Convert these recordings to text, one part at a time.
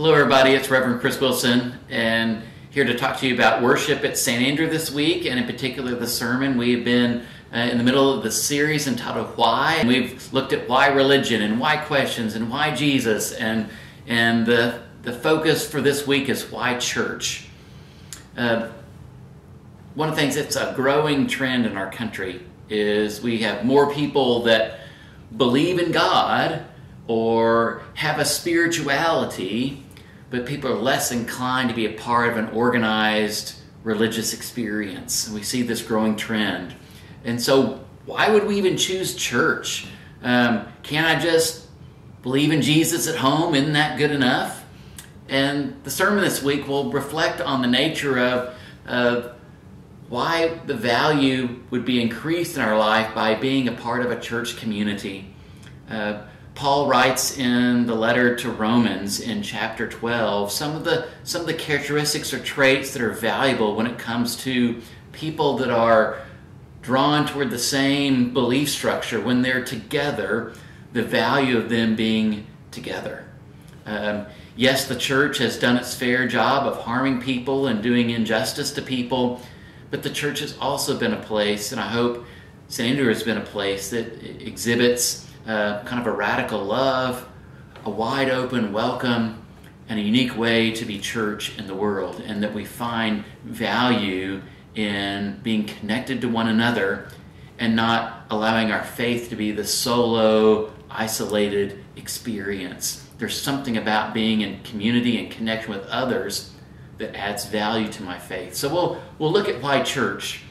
Hello, everybody. It's Reverend Chris Wilson, and here to talk to you about worship at St. Andrew this week, and in particular the sermon. We've been uh, in the middle of the series entitled Why. And we've looked at why religion and why questions and why Jesus, and and the the focus for this week is why church. Uh, one of the things that's a growing trend in our country is we have more people that believe in God or have a spirituality, but people are less inclined to be a part of an organized religious experience. And we see this growing trend. And so, why would we even choose church? Um, can't I just believe in Jesus at home? Isn't that good enough? And the sermon this week will reflect on the nature of, of why the value would be increased in our life by being a part of a church community. Uh, Paul writes in the letter to Romans in chapter 12 some of the some of the characteristics or traits that are valuable when it comes to people that are drawn toward the same belief structure when they're together, the value of them being together. Um, yes, the church has done its fair job of harming people and doing injustice to people, but the church has also been a place, and I hope St. Andrew has been a place that exhibits uh, kind of a radical love, a wide open welcome, and a unique way to be church in the world, and that we find value in being connected to one another and not allowing our faith to be the solo, isolated experience. There's something about being in community and connection with others that adds value to my faith. So we'll we'll look at why church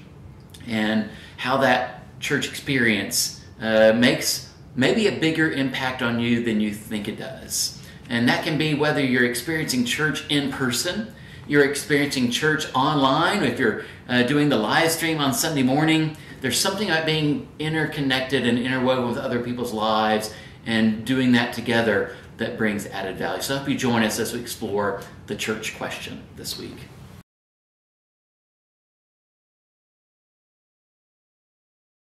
and how that church experience uh, makes maybe a bigger impact on you than you think it does. And that can be whether you're experiencing church in person, you're experiencing church online, if you're uh, doing the live stream on Sunday morning. There's something about being interconnected and interwoven with other people's lives and doing that together that brings added value. So I hope you join us as we explore the church question this week.